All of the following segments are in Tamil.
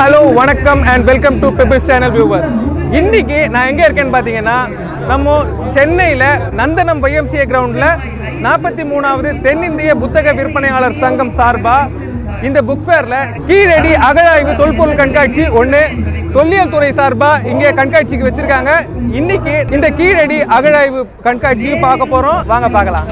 ஹலோ வணக்கம் and welcome to Pebbles channel viewers இன்னைக்கு நான் எங்கே இருக்கேன்னு பார்த்தீங்கன்னா நம்ம சென்னையில் நந்தனம் வைஎம்சிஏ கிரவுண்டில் நாற்பத்தி மூணாவது தென்னிந்திய புத்தக விற்பனையாளர் சங்கம் சார்பாக இந்த புக் ஃபேரில் கீழடி அகழாய்வு தொல்பொருள் கண்காட்சி ஒன்று தொல்லியல் துறை சார்பாக இங்கே கண்காட்சிக்கு வச்சுருக்காங்க. இன்னைக்கு இந்த கீழடி அகழாய்வு கண்காட்சியும் பார்க்க போகிறோம் வாங்க பார்க்கலாம்.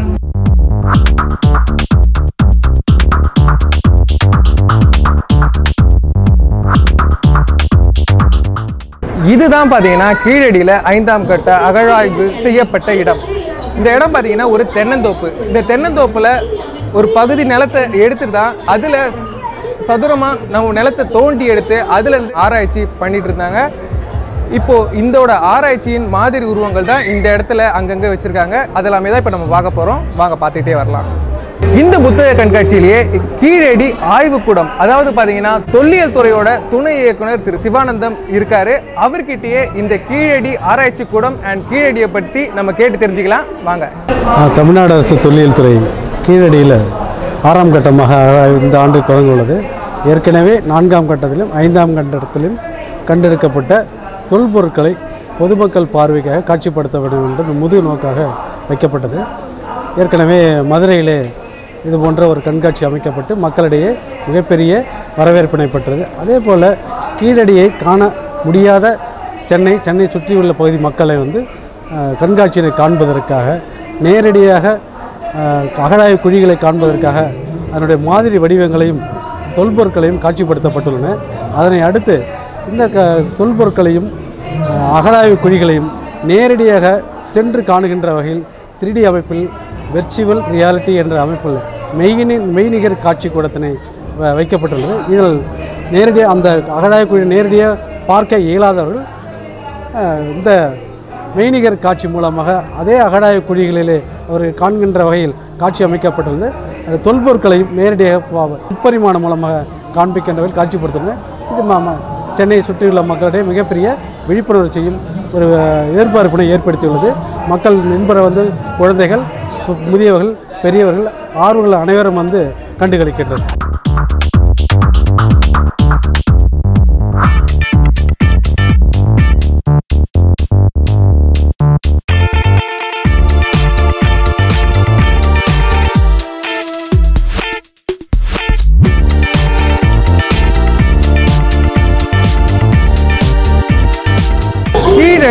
இதுதான் பார்த்தீங்கன்னா கீழடியில் ஐந்தாம் கட்ட அகழாய்வு செய்யப்பட்ட இடம். இந்த இடம் பார்த்தீங்கன்னா ஒரு தென்னந்தோப்பு. இந்த தென்னந்தோப்பில் ஒரு பகுதி நிலத்தை எடுத்து தான் அதில் சதுரமாக நம்ம நிலத்தை தோண்டி எடுத்து அதில் ஆராய்ச்சி பண்ணிட்டு இருந்தாங்க. இப்போது இந்தோட ஆராய்ச்சியின் மாதிரி உருவங்கள் தான் இந்த இடத்துல அங்கங்கே வச்சுருக்காங்க. அதெல்லாமே தான் இப்போ நம்ம பார்க்க போகிறோம் வாங்க பார்த்துக்கிட்டே வரலாம். இந்த புத்தக கண்காட்சியிலேயே கீழடி ஆய்வுக்கூடம். அதாவது பார்த்தீங்கன்னா தொல்லியல் துறையோட துணை இயக்குனர் திரு சிவானந்தம் இருக்காரு. அவர்கிட்டயே இந்த கீழடி ஆராய்ச்சி கூடம் அண்ட் கீழடியை பற்றி நம்ம கேட்டு தெரிஞ்சுக்கலாம். வாங்க. தமிழ்நாடு அரசு தொல்லியல் துறை கீழடியில் ஆறாம் கட்டமாக இந்த ஆண்டு தொடங்க உள்ளது ஏற்கனவே நான்காம் கட்டத்திலும் ஐந்தாம் கட்டத்திலும் கண்டெடுக்கப்பட்ட தொல்பொருட்களை பொதுமக்கள் பார்வைக்காக காட்சிப்படுத்த வேண்டும் என்ற முது நோக்காக வைக்கப்பட்டது. ஏற்கனவே மதுரையிலே இது போன்ற ஒரு கண்காட்சி அமைக்கப்பட்டு மக்களிடையே மிகப்பெரிய வரவேற்பினை பெற்றது அதே போல் கீழடியை காண முடியாத சென்னை சென்னை சுற்றியுள்ள பகுதி மக்களை வந்து கண்காட்சியினை காண்பதற்காக நேரடியாக அகழாய குழிகளை காண்பதற்காக அதனுடைய மாதிரி வடிவங்களையும் தொல்பொருட்களையும் காட்சிப்படுத்தப்பட்டுள்ளன. அதனை அடுத்து இந்த க தொல்பொருட்களையும் அஹ், அகழாய்வு குழிகளையும் நேரடியாக சென்று காணுகின்ற வகையில் 3D அமைப்பில் வெர்ச்சுவல் ரியாலிட்டி என்ற அமைப்பில் மெய்னி மெய்நிகர் காட்சி கூடத்தினை வ- வைக்கப்பட்டுள்ளது. இதில் நேரடியாக அந்த அகழாய்வு குழி நேரடியாக பார்க்க இயலாதவர்கள் இந்த மெய்நிகர் காட்சி மூலமாக அதே அகழாய்வு குழிகளிலே அவர் காண்கின்ற வகையில் காட்சி அமைக்கப்பட்டுள்ளது. அந்த தொல்பொருட்களையும் நேரடியாக முப்பரிமாணம் மூலமாக காண்பிக்கின்ற வகையில் காட்சிப்படுத்துள்ளது இது ம- சென்னையை சுற்றியுள்ள மக்களிடையே மிகப்பெரிய விழிப்புணர்ச்சியும் ஒரு அஹ், எதிர்பார்ப்பினை ஏற்படுத்தியுள்ளது. மக்கள் நண்பரை வந்து குழந்தைகள் முதியவர்கள் பெரியவர்கள் ஆர்வர்கள் அனைவரும் வந்து கண்டுகளிக்கின்றனர்.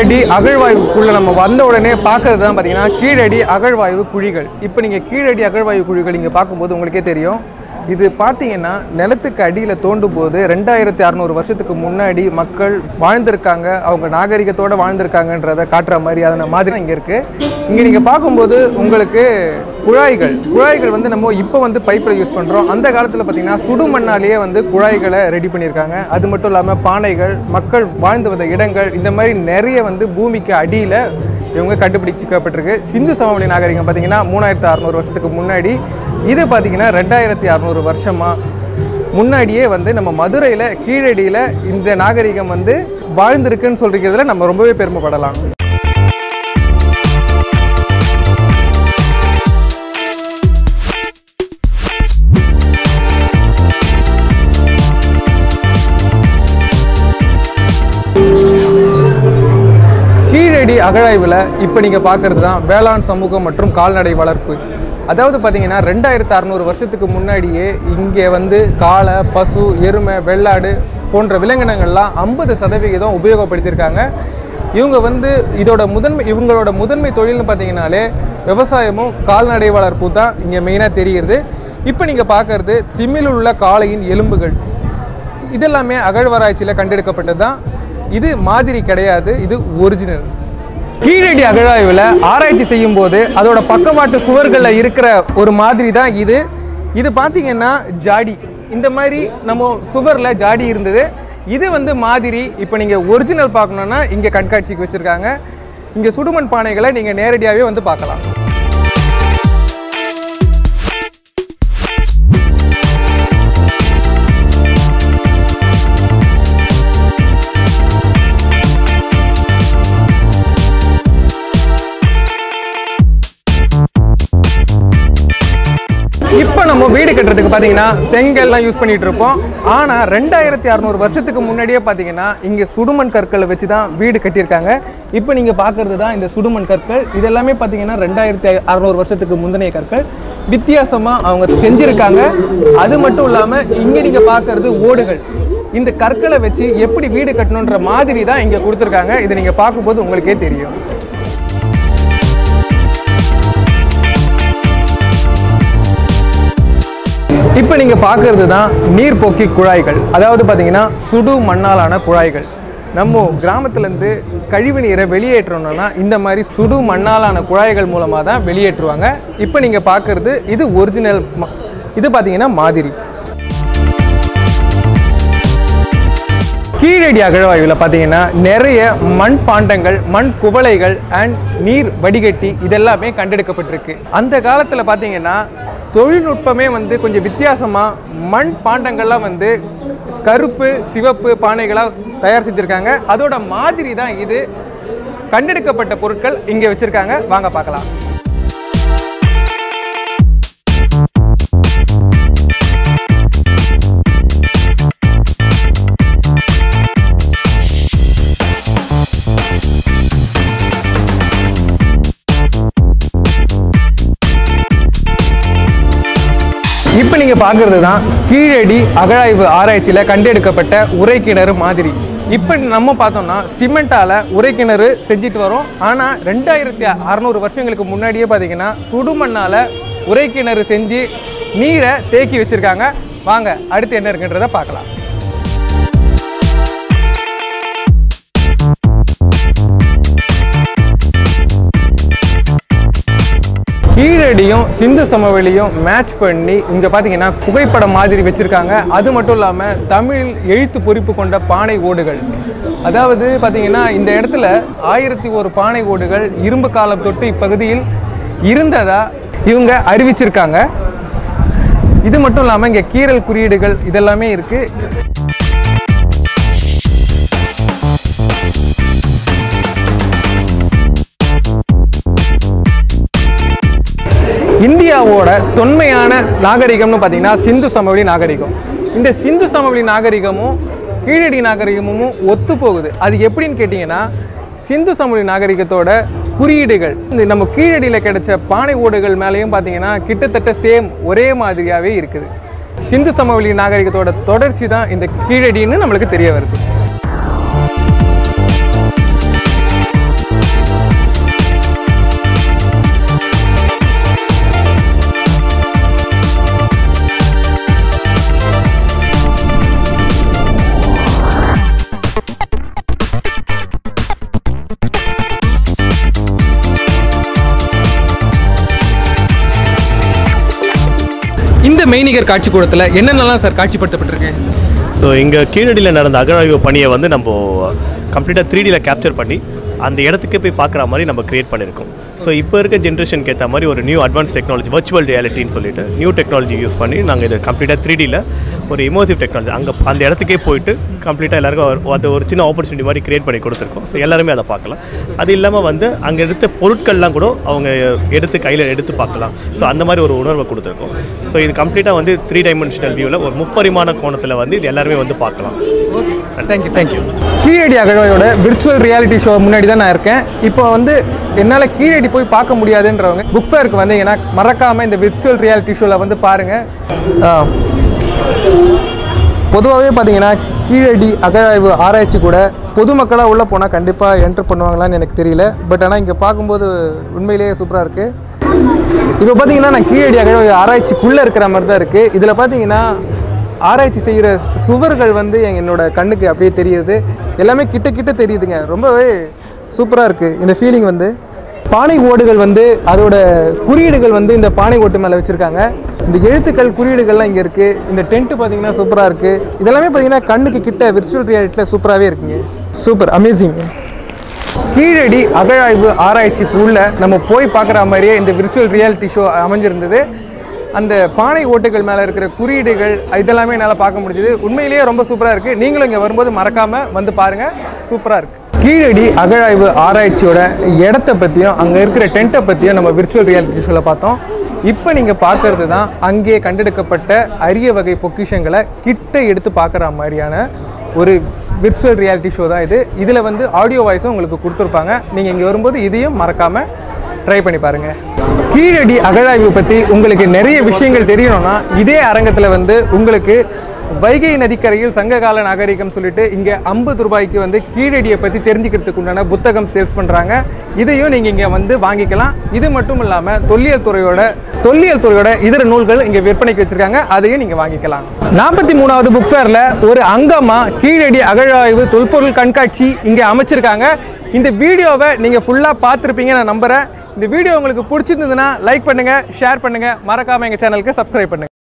கீழடி அகழ்வாய்வுக்குள்ள நம்ம வந்த உடனே பார்க்கறது தான் பார்த்தீங்கன்னா கீழடி அகழ்வாய்வு குழிகள். இப்போ நீங்கள் கீழடி அகழ்வாய்வு குழிகள் இங்கே பார்க்கும்போது உங்களுக்கே தெரியும். இது பார்த்தீங்கன்னா நிலத்துக்கு அடியில் தோண்டும் போது ரெண்டாயிரத்தி அறநூறு வருஷத்துக்கு முன்னாடி மக்கள் வாழ்ந்திருக்காங்க அவங்க நாகரிகத்தோடு வாழ்ந்திருக்காங்கன்றதை காட்டுற மாதிரி அதன மாதிரி இங்கே இருக்குது இங்கே நீங்கள் பார்க்கும்போது உங்களுக்கு குழாய்கள் குழாய்கள் வந்து நம்ம இப்போ வந்து பைப்பில் யூஸ் பண்ணுறோம் அந்த காலத்தில் பார்த்தீங்கன்னா சுடுமண்ணாலேயே வந்து குழாய்களை ரெடி பண்ணியிருக்காங்க அது மட்டும் இல்லாமல் பானைகள் மக்கள் வாழ்ந்து வந்த இடங்கள் இந்த மாதிரி நிறைய வந்து பூமிக்கு அடியில் இவங்க கண்டுபிடிச்சிக்கப்பட்டிருக்கு சிந்து சமவெளி நாகரிகம் பார்த்தீங்கன்னா மூணாயிரத்து அறநூறு வருஷத்துக்கு முன்னாடி இது பார்த்தீங்கன்னா ரெண்டாயிரத்தி அறநூறு வருஷமாக முன்னாடியே வந்து நம்ம மதுரையில் கீழடியில் இந்த நாகரிகம் வந்து வாழ்ந்திருக்குன்னு சொல்லிக்கிறதுல நம்ம ரொம்பவே பெருமைப்படலாம். கீழடி அகழாய்வில் இப்போ நீங்கள் பார்க்குறது தான் வேளாண் சமூகம் மற்றும் கால்நடை வளர்ப்பு. அதாவது பார்த்தீங்கன்னா ரெண்டாயிரத்து அறநூறு வருஷத்துக்கு முன்னாடியே இங்கே வந்து காளை பசு எருமை வெள்ளாடு போன்ற விலங்கினங்கள்லாம் ஐம்பது சதவிகிதம் உபயோகப்படுத்தியிருக்காங்க. இவங்க வந்து இதோட முதன்மை இவங்களோட முதன்மை தொழில்னு பார்த்தீங்கன்னாலே விவசாயமும் கால்நடை வளர்ப்பும் தான் இங்கே மெயினாக தெரிகிறது. இப்போ நீங்கள் பார்க்குறது திமில் உள்ள காளையின் எலும்புகள். இதெல்லாமே அகழ்வாராய்ச்சியில் கண்டெடுக்கப்பட்டது தான் இது மாதிரி கிடையாது இது ஒரிஜினல் கீழடி அகழாய்வில் ஆராய்ச்சி செய்யும் போது அதோட பக்கவாட்டு சுவர்களில் இருக்கிற ஒரு மாதிரி தான் இது. இது பார்த்தீங்கன்னா ஜாடி. இந்த மாதிரி நம்ம சுவரில் ஜாடி இருந்தது. இது வந்து மாதிரி இப்போ நீங்கள் ஒரிஜினல் பார்க்கணுன்னா இங்கே கண்காட்சிக்கு வச்சுருக்காங்க. இங்கே சுடுமண் பானைகளை நீங்கள் நேரடியாகவே வந்து பார்க்கலாம். நம்ம வீடு கட்டுறதுக்கு பார்த்தீங்கன்னா செங்கல்லாம் யூஸ் பண்ணிட்டு இருப்போம் ஆனால் ரெண்டாயிரத்தி அறநூறு வருஷத்துக்கு முன்னாடியே பார்த்தீங்கன்னா இங்கே சுடுமண் கற்களை வச்சு தான் வீடு கட்டியிருக்காங்க. இப்போ நீங்கள் பார்க்குறது தான் இந்த சுடுமண் கற்கள். இதெல்லாமே பார்த்தீங்கன்னா ரெண்டாயிரத்தி அறநூறு வருஷத்துக்கு முந்தைய கற்கள். வித்தியாசமாக அவங்க செஞ்சுருக்காங்க. அது மட்டும் இல்லாமல் இங்கே நீங்கள் பார்க்குறது ஓடுகள். இந்த கற்களை வச்சு எப்படி வீடு கட்டணுன்ற மாதிரி தான் இங்கே கொடுத்துருக்காங்க. இதை நீங்கள் பார்க்கும்போது உங்களுக்கே தெரியும். இப்போ நீங்கள் பார்க்கறது தான் நீர்போக்கி குழாய்கள். அதாவது பார்த்தீங்கன்னா சுடு மண்ணாலான குழாய்கள். நம்ம கிராமத்துலேருந்து கழிவு நீரை வெளியேற்றணும்னா இந்த மாதிரி சுடு மண்ணாலான குழாய்கள் மூலமாக தான் வெளியேற்றுவாங்க. இப்போ நீங்கள் பார்க்கறது இது ஒரிஜினல் இது பார்த்தீங்கன்னா மாதிரி. கீழடி அகழ்வாயுவில் பார்த்தீங்கன்னா நிறைய மண் பாண்டங்கள் மண் குவளைகள் அண்ட் நீர் வடிகட்டி இதெல்லாமே கண்டெடுக்கப்பட்டிருக்கு. அந்த காலத்தில் பார்த்தீங்கன்னா தொழில்நுட்பமே வந்து கொஞ்சம் வித்தியாசமாக மண் பாண்டங்கள்லாம் வந்து கருப்பு சிவப்பு பானைகளாக தயார் செஞ்சுருக்காங்க. அதோட மாதிரி தான் இது கண்டெடுக்கப்பட்ட பொருட்கள் இங்கே வச்சுருக்காங்க. வாங்க பார்க்கலாம். நீங்கள் பார்க்குறது தான் கீழடி அகழாய்வு ஆராய்ச்சியில் கண்டெடுக்கப்பட்ட உரைக்கிணறு மாதிரி. இப்போ நம்ம பார்த்தோம்னா சிமெண்ட்டால் உரைக்கிணறு செஞ்சுட்டு வரோம். ஆனால் ரெண்டாயிரத்தி அறநூறு வருஷங்களுக்கு முன்னாடியே பார்த்தீங்கன்னா சுடுமண்ணால் உரைக்கிணறு செஞ்சு நீரை தேக்கி வச்சுருக்காங்க. வாங்க அடுத்து என்ன இருக்குன்றதை பார்க்கலாம். கீழடியும் சிந்து சமவெளியும் மேட்ச் பண்ணி இங்கே பார்த்தீங்கன்னா புகைப்படம் மாதிரி வச்சுருக்காங்க. அது மட்டும் இல்லாமல் தமிழ் எழுத்து பொறிப்பு கொண்ட பானை ஓடுகள். அதாவது பார்த்தீங்கன்னா இந்த இடத்துல ஆயிரத்தி ஒரு பானை ஓடுகள் இரும்பு காலம் தொட்டு இப்பகுதியில் இருந்ததா இவங்க அறிவிச்சிருக்காங்க. இது மட்டும் இல்லாமல் இங்கே கீறல் குறியீடுகள் இதெல்லாமே இருக்குது இந்தியாவோட தொன்மையான நாகரிகம்னு பார்த்தீங்கன்னா சிந்து சமவெளி நாகரிகம். இந்த சிந்து சமவெளி நாகரிகமும் கீழடி நாகரிகமும் ஒத்து போகுது. அது எப்படின்னு கேட்டிங்கன்னா சிந்து சமவெளி நாகரிகத்தோட குறியீடுகள். இந்த நம்ம கீழடியில் கிடைச்ச பானை ஓடுகள் மேலேயும் பார்த்தீங்கன்னா கிட்டத்தட்ட சேம் ஒரே மாதிரியாகவே இருக்குது. சிந்து சமவெளி நாகரிகத்தோட தொடர்ச்சி தான் இந்த கீழடின்னு நம்மளுக்கு தெரிய வருது. மெய்நிகர் காட்சி காட்சிக்கூடத்தில் என்னென்னலாம் சார் காட்சிப்படுத்தப்பட்டிருக்கு? ஸோ இங்கே கீழடியில் நடந்த அகழாய்வு பணியை வந்து நம்ம கம்ப்ளீட்டாக த்ரீ டியில் கேப்சர் பண்ணி அந்த இடத்துக்கு போய் பார்க்குற மாதிரி நம்ம கிரியேட் பண்ணியிருக்கோம். ஸோ இப்போ இருக்க ஜென்ரேஷனுக்கு ஏற்ற மாதிரி ஒரு நியூ அட்வான்ஸ் டெக்னாலஜி வர்ச்சுவல் ரியாலிட்டின்னு சொல்லிட்டு நியூ டெக்னாலஜி யூஸ் பண்ணி நாங்கள் இது கம்ப்ளீட்டாக த்ரீடியில் ஒரு இமோசிவ் டெக்னாலஜி அங்கே அந்த இடத்துக்கே போயிட்டு கம்ப்ளீட்டாக எல்லாருக்கும் அது ஒரு சின்ன ஆப்பர்ச்சுனிட்டி மாதிரி கிரியேட் பண்ணி கொடுத்துருக்கோம். ஸோ எல்லாருமே அதை பார்க்கலாம். அது இல்லாமல் வந்து அங்கே எடுத்த பொருட்கள்லாம் கூட அவங்க எடுத்து கையில் எடுத்து பார்க்கலாம். ஸோ அந்த மாதிரி ஒரு உணர்வை கொடுத்துருக்கோம். ஸோ இது கம்ப்ளீட்டாக வந்து த்ரீ டைமென்ஷனல் வியூவில் ஒரு முப்பரிமாண கோணத்தில் வந்து இது எல்லாருமே வந்து பார்க்கலாம். Thank you thank you Keezhadi அகழ்வாயோட virtual reality show முன்னாடி தான் நான் இருக்கேன். இப்போ வந்து என்னால் கீழடி போய் பார்க்க முடியாதுன்றவங்க புக் ஃபேருக்கு வந்தீங்கன்னா மறக்காமல் இந்த விர்ச்சுவல் ரியாலிட்டி ஷோவில் வந்து பாருங்கள் பொதுவாகவே பார்த்தீங்கன்னா கீழடி அகழாய்வு ஆராய்ச்சி கூட பொதுமக்களாக உள்ளே போனால் கண்டிப்பாக என்ட்ரு பண்ணுவாங்களான்னு எனக்கு தெரியல. பட் ஆனால் இங்கே பார்க்கும்போது உண்மையிலேயே சூப்பராக இருக்குது இப்போ பார்த்தீங்கன்னா நான் கீழடி அகழாய்வு ஆராய்ச்சிக்குள்ளே இருக்கிற மாதிரி தான் இருக்குது இதில் பார்த்தீங்கன்னா ஆராய்ச்சி செய்கிற சுவர்கள் வந்து என்னோட கண்ணுக்கு அப்படியே தெரியுது. எல்லாமே கிட்ட கிட்ட தெரியுதுங்க. ரொம்பவே சூப்பராக இருக்குது இந்த ஃபீலிங் வந்து. பானை ஓடுகள் வந்து அதோட குறியீடுகள் வந்து இந்த பானை ஓட்டு மேலே வச்சுருக்காங்க. இந்த எழுத்துக்கள் குறியீடுகள்லாம் இங்கே இருக்குது இந்த டென்ட்டு பார்த்தீங்கன்னா சூப்பராக இருக்குது இதெல்லாமே பார்த்தீங்கன்னா கண்ணுக்கு கிட்ட விர்ச்சுவல் ரியாலிட்டியில் சூப்பராகவே இருக்குங்க. சூப்பர் அமேசிங் கீழடி அகழாய்வு ஆராய்ச்சிக்குள்ளே நம்ம போய் பார்க்குற மாதிரியே இந்த விர்ச்சுவல் ரியாலிட்டி ஷோ அமைஞ்சிருந்தது. அந்த பானை ஓட்டுகள் மேலே இருக்கிற குறியீடுகள் இதெல்லாமே என்னால் பார்க்க முடிஞ்சது. உண்மையிலேயே ரொம்ப சூப்பராக இருக்குது நீங்களும் இங்கே வரும்போது மறக்காமல் வந்து பாருங்கள் சூப்பராக இருக்குது கீழடி அகழாய்வு ஆராய்ச்சியோட இடத்த பற்றியும் அங்கே இருக்கிற டென்ட்டை பற்றியும் நம்ம விர்ச்சுவல் ரியாலிட்டி ஷோவில் பார்த்தோம். இப்போ நீங்கள் பார்க்கறது தான் அங்கே கண்டெடுக்கப்பட்ட அரிய வகை பொக்கிஷங்களை கிட்ட எடுத்து பார்க்குற மாதிரியான ஒரு விர்ச்சுவல் ரியாலிட்டி ஷோ தான் இது. இதில் வந்து ஆடியோ வாய்ஸும் உங்களுக்கு கொடுத்துருப்பாங்க. நீங்கள் இங்கே வரும்போது இதையும் மறக்காமல் ட்ரை பண்ணி பாருங்க. கீழடி அகழாய்வு பற்றி உங்களுக்கு நிறைய விஷயங்கள் தெரியணும்னா இதே அரங்கத்தில் வந்து உங்களுக்கு வைகை நதிக்கரையில் சங்ககால நாகரிகம் சொல்லிட்டு இங்கே ஐம்பது ரூபாய்க்கு வந்து கீழடியை பற்றி தெரிஞ்சுக்கிறதுக்கு உண்டான புத்தகம் சேல்ஸ் பண்ணுறாங்க இதையும் நீங்கள் இங்கே வந்து வாங்கிக்கலாம். இது மட்டும் இல்லாமல் தொல்லியல் துறையோட தொல்லியல் துறையோட இதர நூல்கள் இங்கே விற்பனைக்கு வச்சுருக்காங்க. அதையும் நீங்கள் வாங்கிக்கலாம். நாற்பத்தி மூணாவது புக் ஃபேரில் ஒரு அங்கமாக கீழடி அகழாய்வு தொல்பொருள் கண்காட்சி இங்கே அமைச்சிருக்காங்க. இந்த வீடியோவை நீங்கள் ஃபுல்லாக பார்த்துருப்பீங்க நான் நம்புகிறேன் இந்த வீடியோ உங்களுக்கு பிடிச்சிருந்ததுன்னா லைக் பண்ணுங்கள் ஷேர் பண்ணுங்கள் மறக்காமல் எங்கள் சேனலுக்கு சப்ஸ்கிரைப் பண்ணுங்கள்